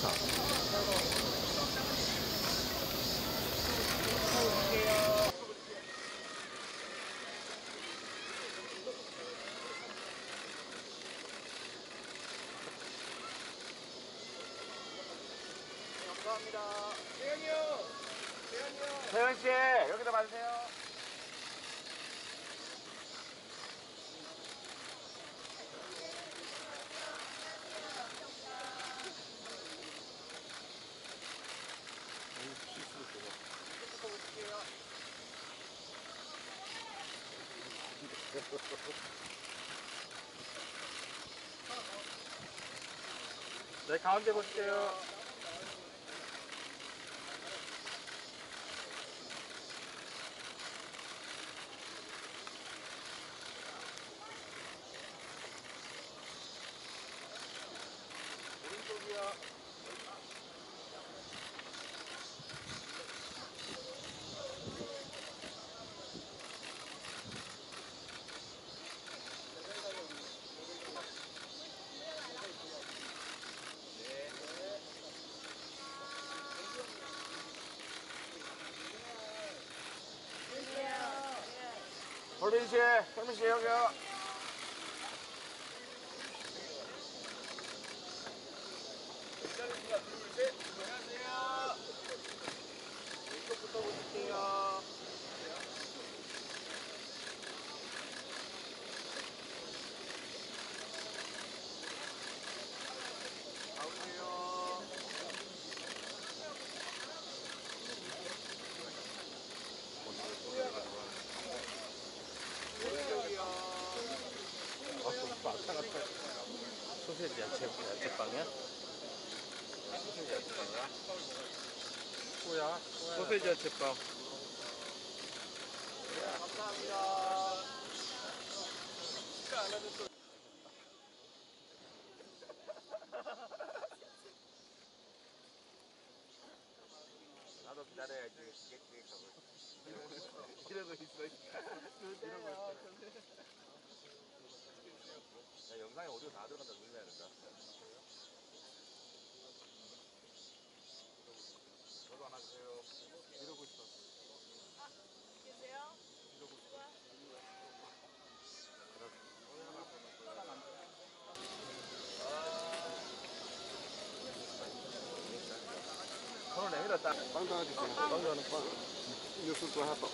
좋다. 감사합니다. 세현이 형! 세현이 형! 세현 씨, 여기다 봐주세요. 네, 가운데 보실게요. 오른쪽이요. 돌빈 씨, 현민 씨 여기요. 기다립니다. 둘, 셋. 안녕하세요. 왼쪽부터 보실게요. 오른쪽이요. 왔다 갔다. 소세지 야채, 야채빵이야? 소세지 야채빵이야? 뭐야? 소세지 야채빵. 감사합니다. 나도 기다려야지. 이러고 있어. 이러고 있어. 放这就行，放这儿能放。有事做哈吧。